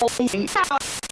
ok 行